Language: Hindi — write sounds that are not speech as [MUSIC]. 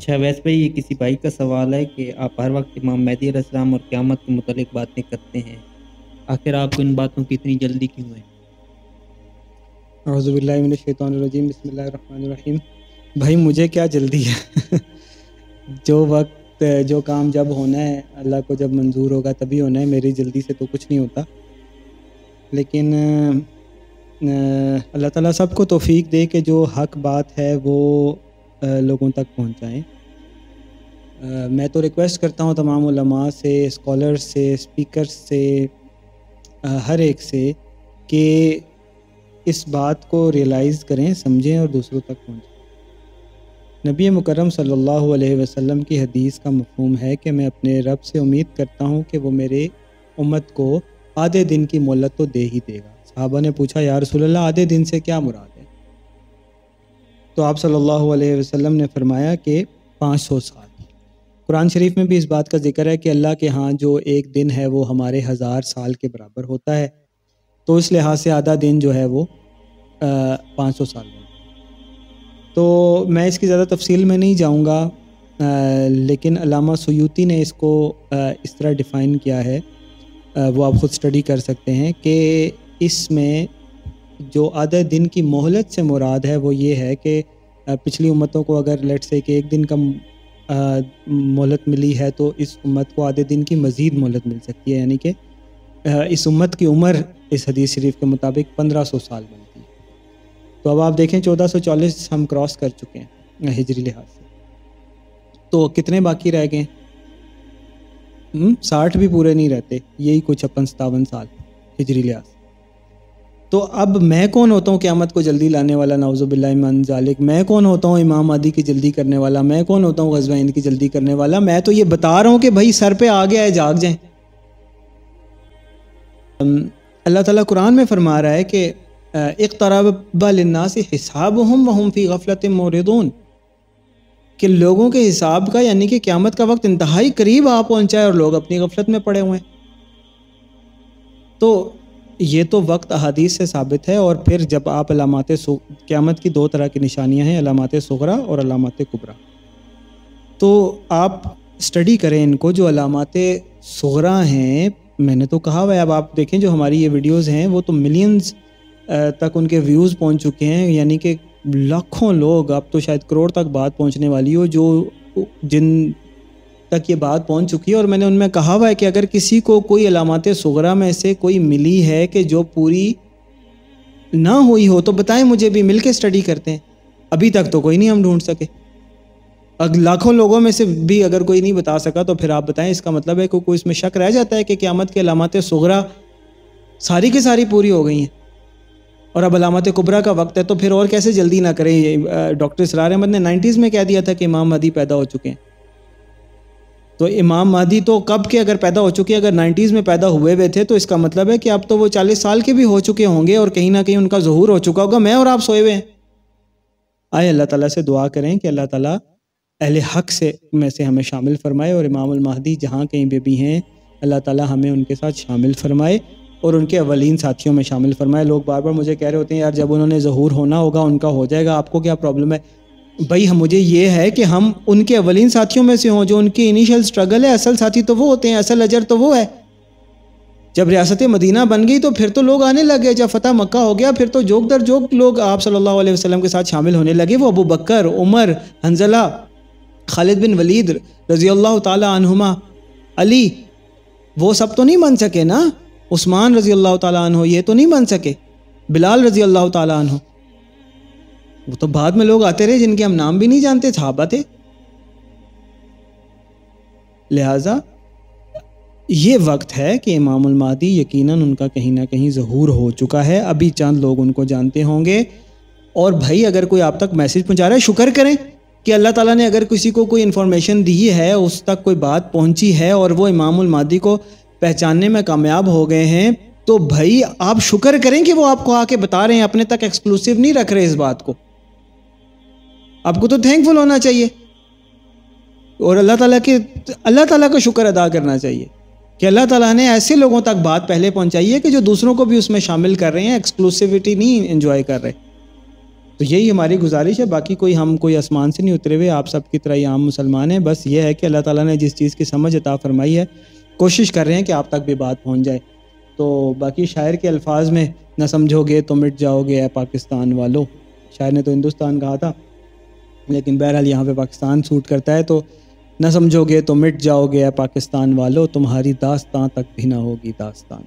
अच्छा वैसे भाई ये किसी भाई का सवाल है कि आप हर वक्त इमाम अलैहिस्सलाम और क़यामत के मुतालिक बातें करते हैं। आखिर आपको इन बातों की इतनी जल्दी क्यों है? अज़बिल्लिनशैतरजीम बसमीम भाई मुझे क्या जल्दी है? [LAUGHS] जो वक्त, जो काम जब होना है, अल्लाह को जब मंजूर होगा तभी होना है, मेरी जल्दी से तो कुछ नहीं होता। लेकिन अल्लाह ताला सबको तौफीक दे के जो हक बात है वो लोगों तक पहुँचाएँ। मैं तो रिक्वेस्ट करता हूँ तमाम उलमा से स्कॉलर्स से स्पीकर्स से हर एक से कि इस बात को रियलाइज़ करें, समझें और दूसरों तक पहुँचें नबी मुकरम सल्लल्लाहु अलैहि वसल्लम की हदीस का मफहम है कि मैं अपने रब से उम्मीद करता हूँ कि वो मेरे उम्मत को आधे दिन की मोहलत तो दे ही देगा। साहबा ने पूछा यार रसूलल्लाह, आधे दिन से क्या मुराद है? तो आप सल्लल्लाहु अलैहि वसल्लम ने फरमाया कि पाँच सौ साल। कुरान शरीफ में भी इस बात का ज़िक्र है कि अल्लाह के यहाँ जो एक दिन है वो हमारे हज़ार साल के बराबर होता है। तो इस लिहाज से आधा दिन जो है वो पाँच सौ साल। में तो मैं इसकी ज़्यादा तफसील में नहीं जाऊँगा लेकिन अलामा सयूती ने इसको आ, इस तरह डिफ़ाइन किया है। आ, वो आप ख़ुद स्टडी कर सकते हैं कि इसमें जो आधे दिन की मोहलत से मुराद है वो ये है कि पिछली उम्मतों को अगर लेट से कि एक दिन का मोहलत मिली है तो इस उम्मत को आधे दिन की मज़ीद मोहलत मिल सकती है। यानी कि इस उम्मत की उम्र इस हदीस शरीफ के मुताबिक पंद्रह सौ साल बनती है। तो अब आप देखें चौदह सौ चालीस हम क्रॉस कर चुके हैं हिजरी लिहाज से। तो कितने बाकी रह गए? हम्म, साठ भी पूरे नहीं रहते यही कुछ अपन सतावन साल हिजरी लिहाज तो अब मैं कौन होता हूँ क़्यामत को जल्दी लाने वाला? नाउज़बिल्लामान जालिक। मैं कौन होता हूँ इमाम आदि की जल्दी करने वाला? मैं कौन होता हूँ गजवा की जल्दी करने वाला? मैं तो ये बता रहा हूँ कि भाई सर पे आ गया है जाग जाए। अल्लाह ताला कुरान में फरमा रहा है कि एक तरबा से हिसाब हम वहम फ़ी गफलत मोरदून। कि लोगों के हिसाब का, यानी कि क़्यामत का वक्त इंतहाई करीब आ पहुँचा है और लोग अपनी गफलत में पड़े हुए हैं। तो ये तो वक्त अहादीस से साबित है और फिर जब आप अलामत क़्यामत की दो तरह की निशानियाँ हैं, अलामत सगरा और अलामत कुबरा। तो आप स्टडी करें इनको, जो अलामत सगरा हैं, मैंने तो कहा हुआ अब आप देखें जो हमारी ये वीडियोस हैं, वो तो मिलियंस तक उनके व्यूज़ पहुँच चुके हैं, यानी कि लाखों लोग अब तो शायद करोड़ तक बात पहुँचने वाली हो, जो जिन तक ये बात पहुँच चुकी है और मैंने उनमें कहा हुआ है कि अगर किसी को कोई अलामत सगरा में से कोई मिली है कि जो पूरी ना हुई हो तो बताएँ मुझे भी मिल के स्टडी करते हैं। अभी तक तो कोई नहीं हम ढूंढ सके। लाखों लोगों में से भी अगर कोई नहीं बता सका तो फिर आप बताएँ, इसका मतलब है कि कोई इसमें शक रह जाता है कि क़्यामत के अलामत सगरा सारी की सारी पूरी हो गई हैं। और अब अलामत कुबरा का वक्त है तो फिर और कैसे जल्दी ना करें ये डॉक्टर सरार अहमद ने नाइन्टीज़ में कह दिया था कि इमाम मदी पैदा हो चुके हैं। तो इमाम महदी तो कब के अगर पैदा हो चुके, अगर नाइन्टीज़ में पैदा हुए हुए थे तो इसका मतलब है कि अब तो वो चालीस साल के भी हो चुके होंगे और कहीं ना कहीं उनका जहूर हो चुका होगा, मैं और आप सोए हुए हैं। आए अल्लाह ताला से दुआ करें कि अल्लाह ताला अहल हक से में से हमें शामिल फरमाए और इमाम महदी जहाँ कहीं पे भी हैं, अल्लाह ताला हमें उनके साथ शामिल फरमाए और उनके अवलिन साथियों में शामिल फरमाए। लोग बार बार मुझे कह रहे होते हैं, यार, जब उन्होंने जहूर होना होगा, उनका हो जाएगा, आपको क्या प्रॉब्लम है? भाई, हम मुझे ये है कि हम उनके अवलिन साथियों में से हों, जो उनकी इनिशियल स्ट्रगल है, असल साथी तो वो होते हैं, असल अजर तो वो है। जब रियासत मदीना बन गई तो फिर तो लोग आने लगे, जब फतेह मक्का हो गया, फिर तो जोक दर जोक लोग आप सल्लल्लाहु अलैहि वसल्लम के साथ शामिल होने लगे। वो अबू बकर, उमर, हंजला, खालिद बिन वलीद रज़ी अल्लाह तहुमा अली, वो सब तो नहीं बन सके ना? उस्मान रज़ी अल्लाह तहो ये तो नहीं बन सके? बिलाल रज़ी अल्लाह तहो वो तो बाद में लोग आते रहे जिनके हम नाम भी नहीं जानते सहाबा थे। लिहाजा, ये वक्त है कि इमाम मादी यकीनन उनका कहीं ना कहीं ज़हूर हो चुका है। अभी चंद लोग उनको जानते होंगे। और भाई, अगर कोई आप तक मैसेज पहुँचा रहा है, शुक्र करें कि अल्लाह ताला ने अगर किसी को कोई इन्फॉर्मेशन दी है, उस तक कोई बात पहुँची है और वो इमाम मादी को पहचानने में कामयाब हो गए हैं तो भाई, आप शुक्र करें कि वो आपको आके बता रहे हैं। अपने तक एक्सक्लूसिव नहीं रख रहे इस बात को। आपको तो थैंकफुल होना चाहिए। और अल्लाह ताला के, अल्लाह ताला का शुक्र अदा करना चाहिए कि अल्लाह ताला ने ऐसे लोगों तक बात पहले पहुंचाई है कि जो दूसरों को भी उसमें शामिल कर रहे हैं एक्सक्लूसिविटी नहीं इन्जॉय कर रहे। तो यही हमारी गुजारिश है, बाकी कोई हम, कोई आसमान से नहीं उतरे हुए, आप सब की तरह ही आम मुसलमान हैं। बस ये है कि अल्लाह ताला ने जिस चीज़ की समझ अता फरमाई है, कोशिश कर रहे हैं कि आप तक भी बात पहुँच जाए। तो बाकी शायर के अल्फाज में, न समझोगे तो मिट जाओगे पाकिस्तान वालों। शायर ने तो हिंदुस्तान कहा था। लेकिन बहरहाल यहाँ पे पाकिस्तान सूट करता है तो ना समझोगे तो मिट जाओगे पाकिस्तान वालों, तुम्हारी दास्तान तक भी ना होगी दास्तान।